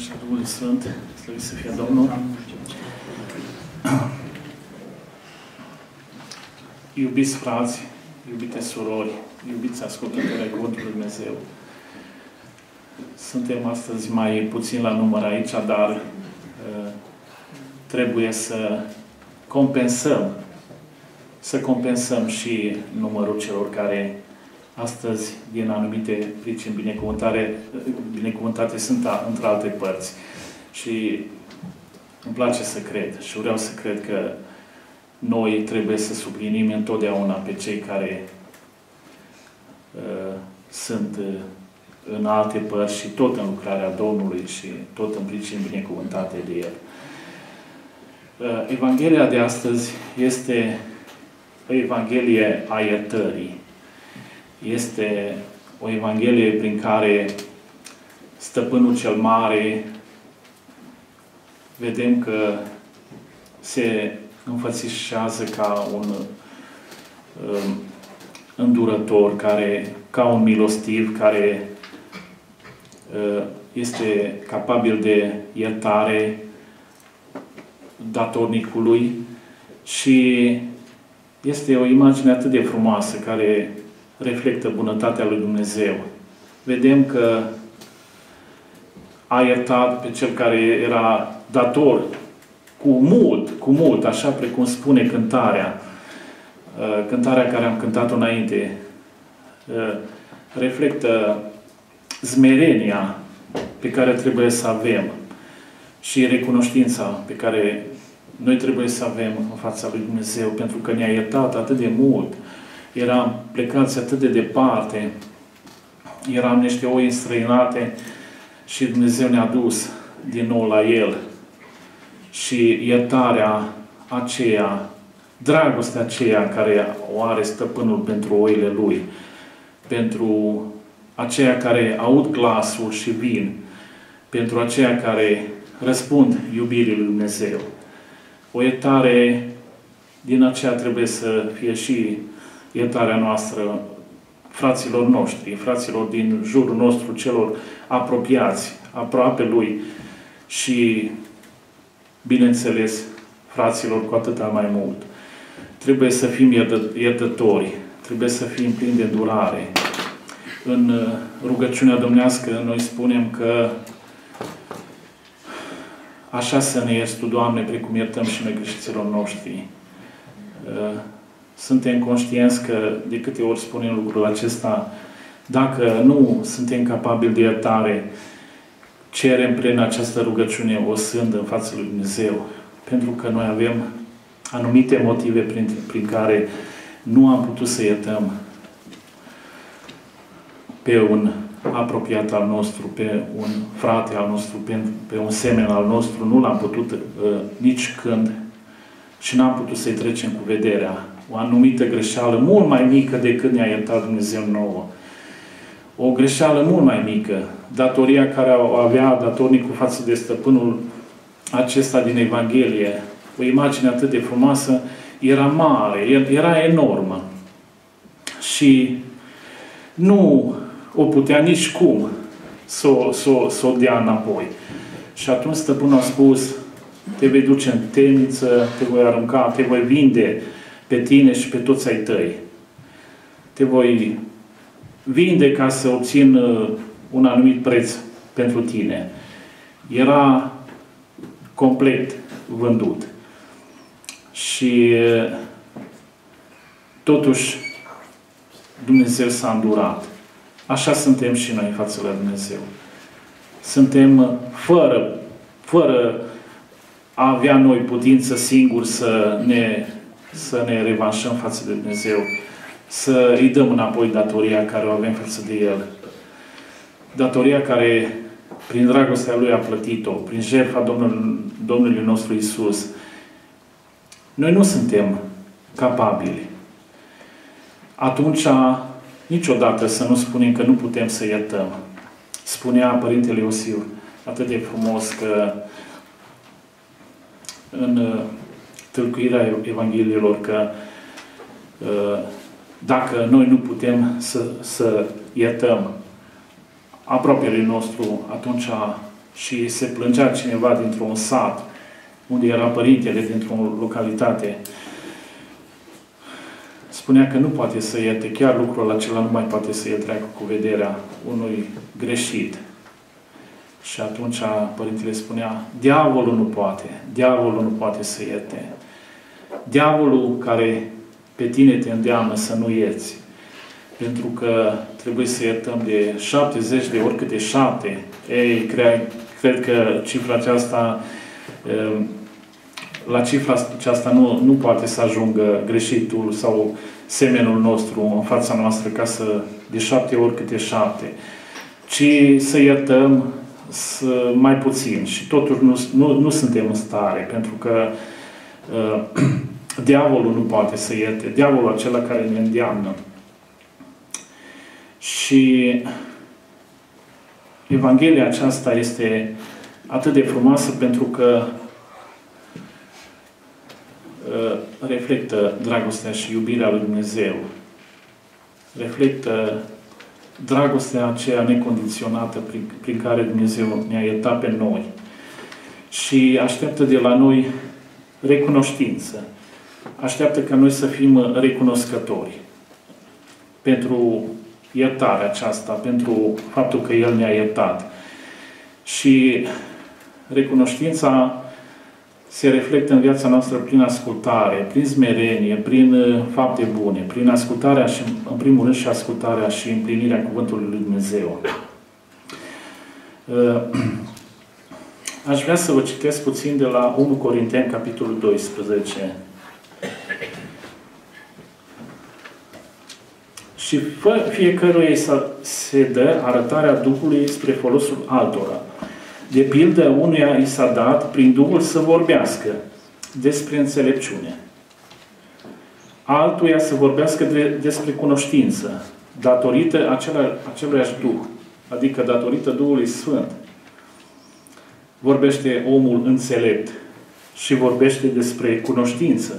și a Duhului Sfânt, slăvit să fie Domnul. Iubiți frați, iubite surori, iubiți ascultători ai Cuvântului Dumnezeu. Suntem astăzi mai puțin la număr aici, dar uh, trebuie să compensăm să compensăm și numărul celor care astăzi, din anumite pricini binecuvântare, binecuvântate, sunt într alte părți. Și îmi place să cred și vreau să cred că noi trebuie să sublinim întotdeauna pe cei care uh, sunt uh, în alte părți și tot în lucrarea Domnului și tot în pricini binecuvântate de El. Uh, Evanghelia de astăzi este o Evanghelie a iertării este o Evanghelie prin care Stăpânul cel Mare vedem că se înfățișează ca un um, îndurător, care, ca un milostiv, care uh, este capabil de iertare datornicului și este o imagine atât de frumoasă care reflectă bunătatea lui Dumnezeu. Vedem că a iertat pe cel care era dator cu mult, cu mult, așa precum spune cântarea, uh, cântarea care am cântat-o înainte, uh, reflectă zmerenia pe care trebuie să avem și recunoștința pe care noi trebuie să avem în fața lui Dumnezeu, pentru că ne-a iertat atât de mult, eram plecați atât de departe, eram niște oi înstrăinate și Dumnezeu ne-a dus din nou la El. Și iertarea aceea, dragostea aceea care o are stăpânul pentru oile Lui, pentru aceia care aud glasul și vin, pentru aceia care răspund iubirii lui Dumnezeu. O iertare din aceea trebuie să fie și iertarea noastră fraților noștri, fraților din jurul nostru, celor apropiați, aproape Lui și, bineînțeles, fraților cu atâta mai mult. Trebuie să fim iertători, trebuie să fim plini de durare. În uh, rugăciunea domnească noi spunem că așa să ne ierți Tu, Doamne, precum iertăm și noi greșiților noștri. Uh, suntem conștienți că de câte ori spunem lucrul acesta, dacă nu suntem capabili de iertare, cerem prin această rugăciune o sândă în fața lui Dumnezeu. Pentru că noi avem anumite motive prin, prin care nu am putut să iertăm pe un apropiat al nostru, pe un frate al nostru, pe, pe un semen al nostru, nu l-am putut uh, nici când și n-am putut să-i trecem cu vederea o anumită greșeală mult mai mică decât ne-a iertat Dumnezeu nouă. O greșeală mult mai mică. Datoria care o avea datornicul față de stăpânul acesta din Evanghelie, o imagine atât de frumoasă, era mare, era enormă. Și nu o putea nici cum să o, să, o, să o dea înapoi. Și atunci stăpânul a spus, te vei duce în temniță, te voi arunca, te voi vinde, pe tine și pe toți ai tăi. Te voi vinde ca să obțin uh, un anumit preț pentru tine. Era complet vândut. Și uh, totuși Dumnezeu s-a îndurat. Așa suntem și noi în față la Dumnezeu. Suntem uh, fără, fără a avea noi putință singur să ne să ne revanșăm față de Dumnezeu, să îi dăm înapoi datoria care o avem față de El. Datoria care, prin dragostea Lui, a plătit-o, prin jertfa Domnului, Domnului nostru Isus. Noi nu suntem capabili. Atunci, niciodată să nu spunem că nu putem să iertăm. Spunea Părintele Iosif atât de frumos că în tâlcuirea Evangheliilor că uh, dacă noi nu putem să, să iertăm apropiele nostru, atunci și se plângea cineva dintr-un sat, unde era părintele dintr-o localitate, spunea că nu poate să ierte, chiar lucrul acela nu mai poate să-i treacă cu vederea unui greșit. Și atunci părintele spunea, diavolul nu poate, diavolul nu poate să ierte. Diavolul care pe tine te îndeamnă să nu ierți. Pentru că trebuie să iertăm de 70 de ori câte șapte. Ei, cred, cred că cifra aceasta ehm, la cifra aceasta nu, nu poate să ajungă greșitul sau semenul nostru în fața noastră ca să de șapte ori câte șapte, ci să iertăm să, mai puțin și totuși nu, nu, nu suntem în stare, pentru că uh, diavolul nu poate să ierte, diavolul acela care ne îndeamnă. Și Evanghelia aceasta este atât de frumoasă pentru că Uh, reflectă dragostea și iubirea lui Dumnezeu. Reflectă dragostea aceea necondiționată prin, prin care Dumnezeu ne-a iertat pe noi. Și așteaptă de la noi recunoștință. Așteaptă ca noi să fim recunoscători pentru iertarea aceasta, pentru faptul că El ne-a iertat. Și recunoștința se reflectă în viața noastră prin ascultare, prin smerenie, prin uh, fapte bune, prin ascultarea și, în primul rând, și ascultarea și împlinirea Cuvântului Lui Dumnezeu. Uh, aș vrea să vă citesc puțin de la 1 Corinteni, capitolul 12. Și fiecăruia se dă arătarea Duhului spre folosul altora. De pildă, unuia i s-a dat prin Duhul să vorbească despre înțelepciune. Altuia să vorbească de, despre cunoștință, datorită acela, aceluiași Duh, adică datorită Duhului Sfânt. Vorbește omul înțelept și vorbește despre cunoștință,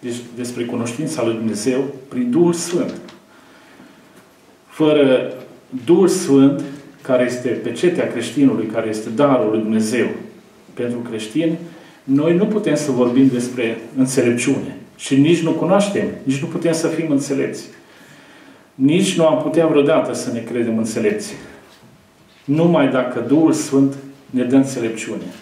deci despre cunoștința lui Dumnezeu prin Duhul Sfânt. Fără Duhul Sfânt, care este pecetea creștinului, care este darul lui Dumnezeu pentru creștini, noi nu putem să vorbim despre înțelepciune. Și nici nu cunoaștem, nici nu putem să fim înțelepți. Nici nu am putea vreodată să ne credem înțelepți. Numai dacă Duhul Sfânt ne dă înțelepciune.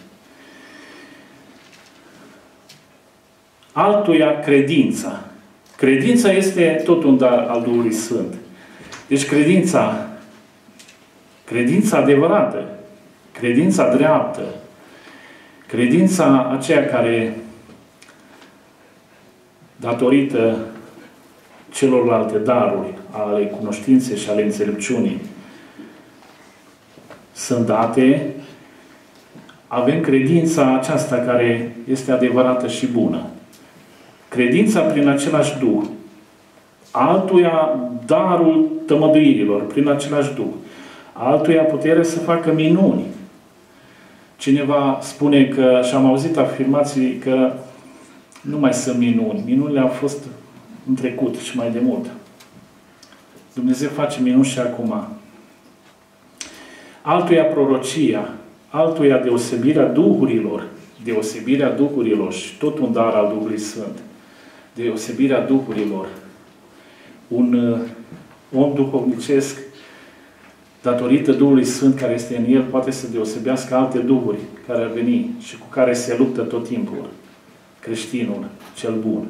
Altuia credința. Credința este tot un dar al Duhului Sfânt. Deci credința Credința adevărată, credința dreaptă, credința aceea care, datorită celorlalte daruri ale cunoștinței și ale înțelepciunii, sunt date, avem credința aceasta care este adevărată și bună. Credința prin același Duh. Altuia darul tămăduirilor prin același Duh altuia putere să facă minuni. Cineva spune că, și am auzit afirmații că nu mai sunt minuni. Minunile au fost în trecut și mai de mult. Dumnezeu face minuni și acum. Altuia prorocia, altuia deosebirea duhurilor, deosebirea duhurilor și tot un dar al Duhului Sfânt. Deosebirea duhurilor. Un uh, om duhovnicesc datorită Duhului Sfânt care este în el, poate să deosebească alte duhuri care ar veni și cu care se luptă tot timpul. Creștinul cel bun.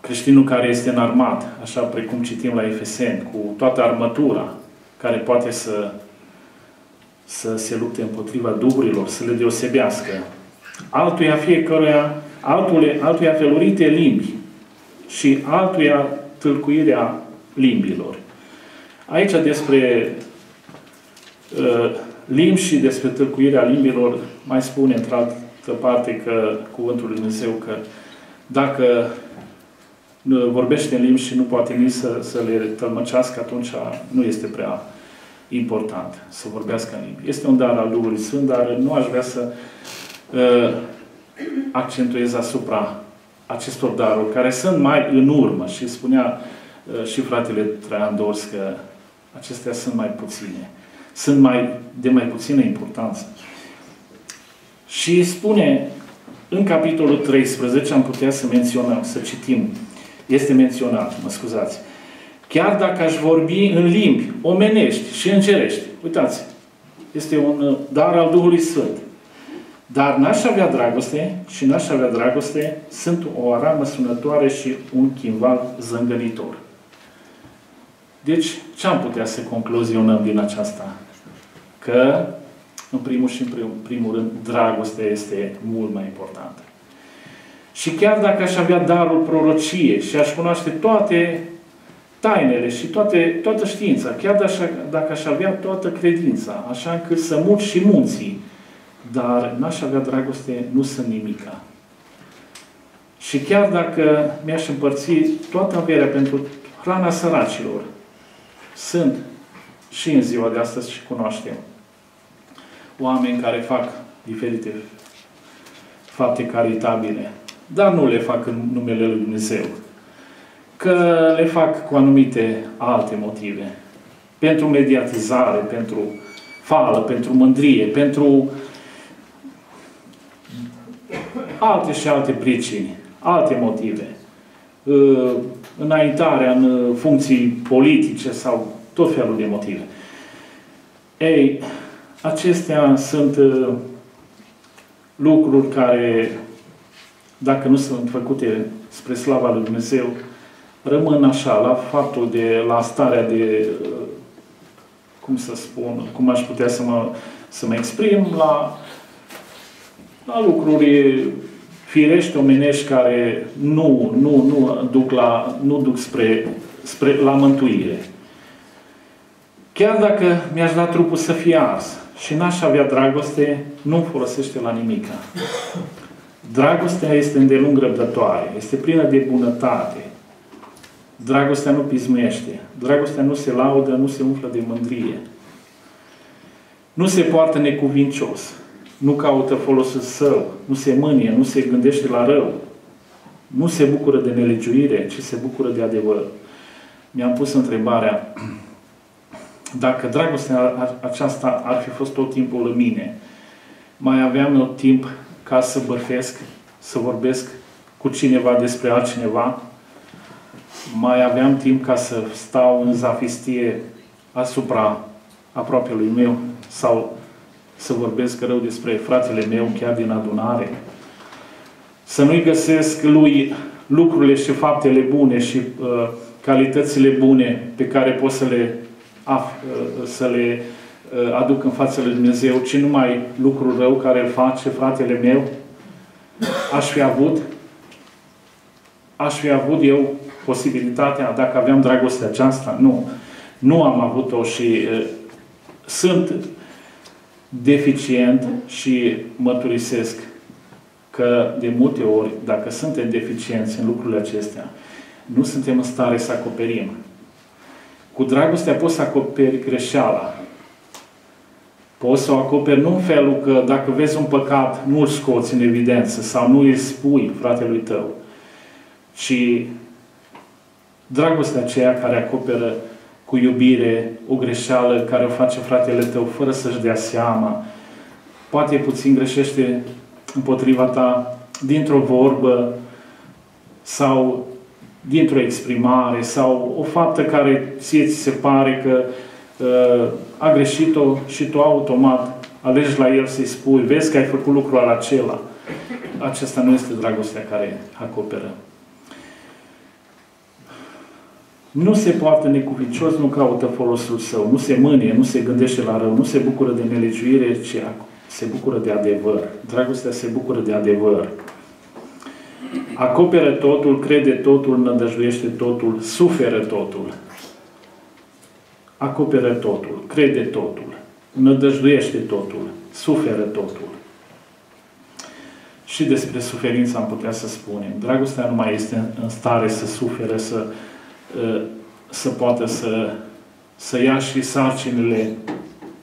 Creștinul care este înarmat, așa precum citim la Efeseni, cu toată armătura care poate să, să se lupte împotriva duhurilor, să le deosebească. Altuia fiecăruia, altuia, altuia felurite limbi și altuia tâlcuirea limbilor. Aici despre uh, limbi și despre tăcuirea limbilor mai spune într-altă parte că Cuvântul Lui Dumnezeu că dacă vorbește în limbi și nu poate nici să, să le tălmăcească, atunci nu este prea important să vorbească în limbi. Este un dar al Duhului Sfânt, dar nu aș vrea să uh, accentuez asupra acestor daruri, care sunt mai în urmă. Și spunea uh, și fratele Traian Dors că acestea sunt mai puține. sunt mai, de mai puțină importanță. Și spune în capitolul 13, am putea să menționăm, să citim, este menționat, mă scuzați, chiar dacă aș vorbi în limbi omenești și îngerești, uitați, este un uh, dar al Duhului Sfânt. Dar n-aș avea dragoste și n-aș avea dragoste, sunt o aramă sunătoare și un chimval zângănitor. Deci, ce am putea să concluzionăm din aceasta? Că, în primul și în primul, primul rând, dragostea este mult mai importantă. Și chiar dacă aș avea darul prorocie și aș cunoaște toate tainele și toate, toată știința, chiar dacă, dacă aș avea toată credința, așa încât să mut și munții, dar n-aș avea dragoste, nu sunt nimica. Și chiar dacă mi-aș împărți toată averea pentru hrana săracilor, sunt și în ziua de astăzi și cunoaștem oameni care fac diferite fapte caritabile, dar nu le fac în numele Lui Dumnezeu. Că le fac cu anumite alte motive. Pentru mediatizare, pentru fală, pentru mândrie, pentru alte și alte pricini, alte motive. Uh, înaintarea în uh, funcții politice sau tot felul de motive. Ei, acestea sunt uh, lucruri care, dacă nu sunt făcute spre slava lui Dumnezeu, rămân așa, la faptul de, la starea de, cum să spun, cum aș putea să mă, să mă exprim, la, la lucruri firești omenești care nu, nu, nu duc, la, nu duc spre, spre, la mântuire. Chiar dacă mi-aș da trupul să fie ars și n-aș avea dragoste, nu folosește la nimic. Dragostea este îndelung răbdătoare, este plină de bunătate. Dragostea nu pismuiește. Dragostea nu se laudă, nu se umflă de mândrie. Nu se poartă necuvincios nu caută folosul său, nu se mânie, nu se gândește la rău, nu se bucură de nelegiuire, ci se bucură de adevăr. Mi-am pus întrebarea, dacă dragostea aceasta ar fi fost tot timpul în mine, mai aveam eu timp ca să bărfesc, să vorbesc cu cineva despre altcineva, mai aveam timp ca să stau în zafistie asupra apropiului meu? Sau să vorbesc rău despre fratele meu chiar din adunare, să nu-i găsesc lui lucrurile și faptele bune și uh, calitățile bune pe care pot să le, af, uh, să le uh, aduc în fața lui Dumnezeu, ci numai lucrul rău care îl face fratele meu, aș fi avut aș fi avut eu posibilitatea, dacă aveam dragostea aceasta, nu. Nu am avut-o și uh, sunt deficient și mărturisesc că de multe ori, dacă suntem deficienți în lucrurile acestea, nu suntem în stare să acoperim. Cu dragostea poți să acoperi greșeala. Poți să o acoperi nu în felul că dacă vezi un păcat, nu îl scoți în evidență sau nu îi spui fratelui tău, ci dragostea aceea care acoperă cu iubire o greșeală care o face fratele tău fără să-și dea seama. Poate puțin greșește împotriva ta dintr-o vorbă sau dintr-o exprimare sau o faptă care ție ți se pare că uh, a greșit-o și tu automat alegi la el să-i spui, vezi că ai făcut lucrul acela. Acesta nu este dragostea care acoperă. Nu se poartă necuvincios, nu caută folosul său, nu se mânie, nu se gândește la rău, nu se bucură de nelegiuire, ci se bucură de adevăr. Dragostea se bucură de adevăr. Acoperă totul, crede totul, nădăjduiește totul, suferă totul. Acoperă totul, crede totul, nădăjduiește totul, suferă totul. Și despre suferință am putea să spunem. Dragostea nu mai este în stare să sufere, să Uh, să poată să, să ia și sarcinile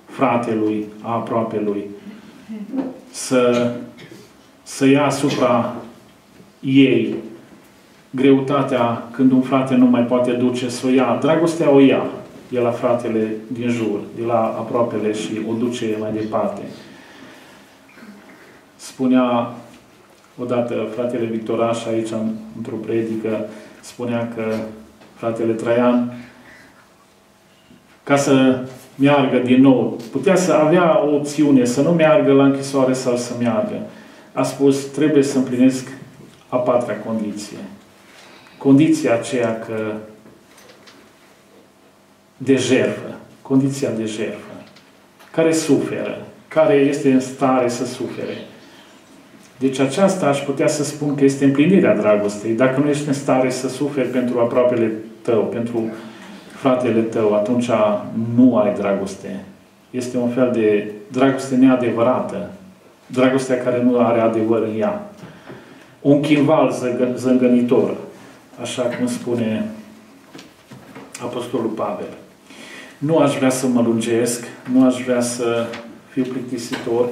fratelui, a aproapelui, să, să ia asupra ei greutatea când un frate nu mai poate duce, să o ia. Dragostea o ia. de la fratele din jur, de la aproapele și o duce mai departe. Spunea odată fratele Victoraș aici într-o predică, spunea că fratele Traian, ca să meargă din nou, putea să avea o opțiune, să nu meargă la închisoare sau să meargă. A spus, trebuie să împlinesc a patra condiție. Condiția aceea că de jertfă, condiția de jertfă, care suferă, care este în stare să sufere. Deci aceasta aș putea să spun că este împlinirea dragostei. Dacă nu ești în stare să suferi pentru aproapele tău, pentru fratele tău, atunci nu ai dragoste. Este un fel de dragoste neadevărată. Dragostea care nu are adevăr în ea. Un chimval zângănitor, așa cum spune Apostolul Pavel. Nu aș vrea să mă lungesc, nu aș vrea să fiu plictisitor,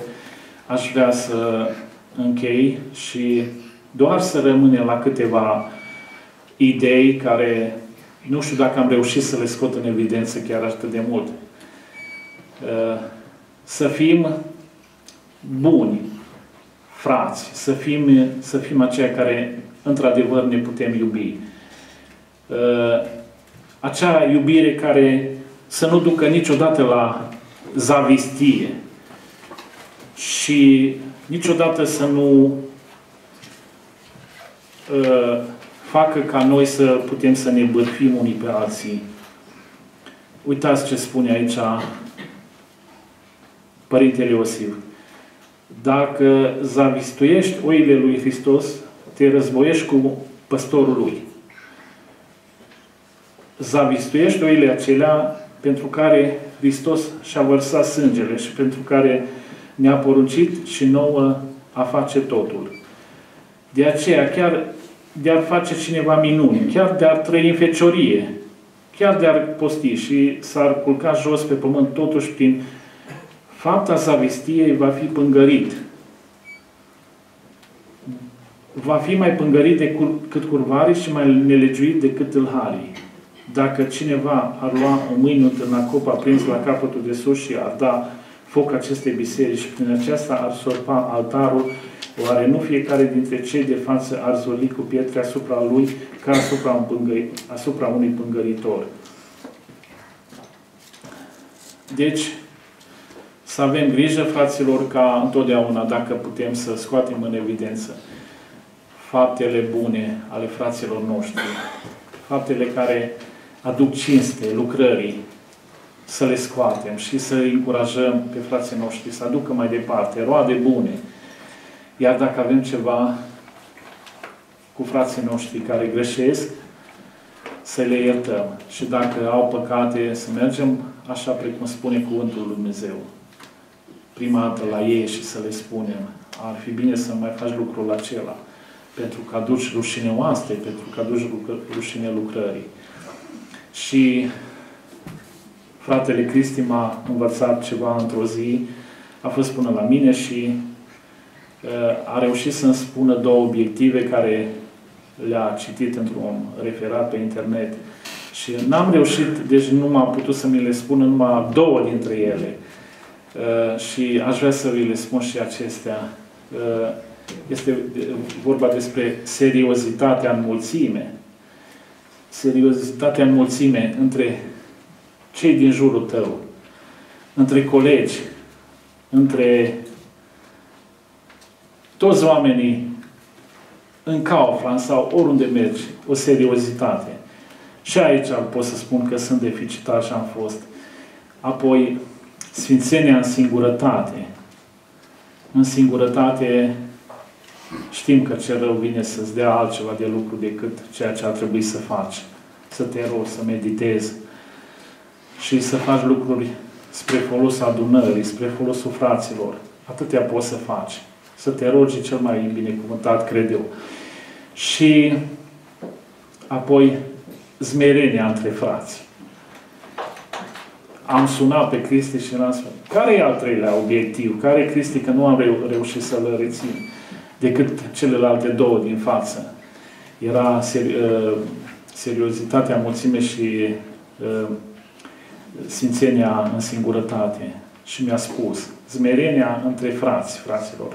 aș vrea să închei și doar să rămânem la câteva idei care nu știu dacă am reușit să le scot în evidență chiar atât de mult. Uh, să fim buni, frați, să fim, să fim aceia care într-adevăr ne putem iubi. Uh, acea iubire care să nu ducă niciodată la zavistie și niciodată să nu uh, facă ca noi să putem să ne bârfim unii pe alții. Uitați ce spune aici Părintele Iosif. Dacă zavistuiești oile lui Hristos, te războiești cu păstorul lui. Zavistuiești oile acelea pentru care Hristos și-a vărsat sângele și pentru care ne-a poruncit și nouă a face totul. De aceea, chiar de-ar face cineva minuni, chiar de-ar trăi în feciorie, chiar de-ar posti și s-ar culca jos pe pământ, totuși prin fapta zavistiei va fi pângărit. Va fi mai pângărit decât curvarii și mai nelegiuit decât tâlharii. Dacă cineva ar lua o mâină în acop aprins la capătul de sus și ar da foc acestei biserici și prin aceasta ar sorpa altarul, oare nu fiecare dintre cei de față ar zoli cu pietre asupra lui ca asupra, un pângăi, asupra unui pângăritor? Deci, să avem grijă, fraților, ca întotdeauna, dacă putem să scoatem în evidență faptele bune ale fraților noștri, faptele care aduc cinste lucrării, să le scoatem și să încurajăm pe frații noștri să aducă mai departe roade bune. Iar dacă avem ceva cu frații noștri care greșesc, să le iertăm. Și dacă au păcate, să mergem așa precum spune Cuvântul Lui Dumnezeu. Prima dată la ei și să le spunem, ar fi bine să mai faci lucrul acela, pentru că aduci rușine oaste, pentru că aduci rușine lucrării. Și fratele Cristi m-a învățat ceva într-o zi, a fost până la mine și uh, a reușit să-mi spună două obiective care le-a citit într-un referat pe internet. Și n-am reușit, deci nu m-a putut să mi le spună numai două dintre ele. Uh, și aș vrea să vi le spun și acestea. Uh, este vorba despre seriozitatea în mulțime. Seriozitatea în mulțime între cei din jurul tău, între colegi, între toți oamenii în Kaufland sau oriunde mergi, o seriozitate. Și aici pot să spun că sunt deficitar și am fost. Apoi, sfințenia în singurătate. În singurătate știm că cel rău vine să-ți dea altceva de lucru decât ceea ce ar trebui să faci. Să te rogi, să meditezi, și să faci lucruri spre folosul adunării, spre folosul fraților. Atâtea poți să faci. Să te rogi cel mai binecuvântat, cred eu. Și apoi zmerenia între frați. Am sunat pe Cristi și l-am spus, care e al treilea obiectiv? Care e Cristi că nu am reu reușit să-l rețin decât celelalte două din față? Era seri uh, seriozitatea mulțime și uh, Sfințenia în singurătate și mi-a spus, smerenia între frați, fraților,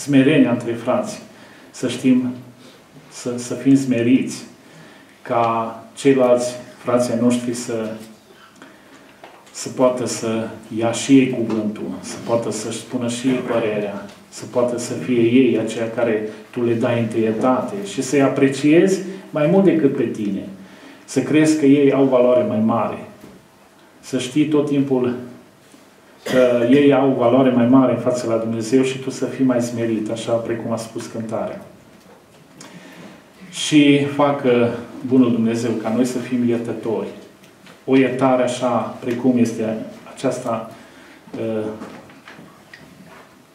smerenia între frați, să știm, să, să fim smeriți, ca ceilalți frații noștri să, să poată să ia și ei cuvântul, să poată să-și spună și ei părerea, să poată să fie ei aceia care tu le dai întâietate și să-i apreciezi mai mult decât pe tine. Să crezi că ei au valoare mai mare. Să știi tot timpul că ei au valoare mai mare în fața la Dumnezeu și tu să fii mai smerit, așa precum a spus cântarea. Și facă Bunul Dumnezeu ca noi să fim iertători. O iertare așa precum este aceasta ă,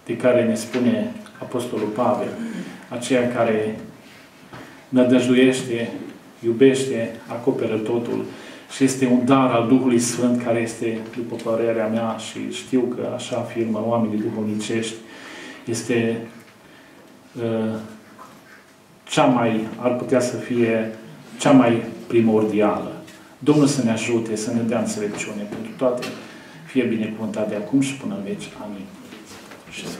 de care ne spune Apostolul Pavel, aceea care nădăjduiește, iubește, acoperă totul și este un dar al Duhului Sfânt care este, după părerea mea și știu că așa afirmă oamenii duhovnicești, este uh, cea mai, ar putea să fie cea mai primordială. Domnul să ne ajute, să ne dea înțelepciune pentru toate. Fie binecuvântat de acum și până în veci. Amin. Și să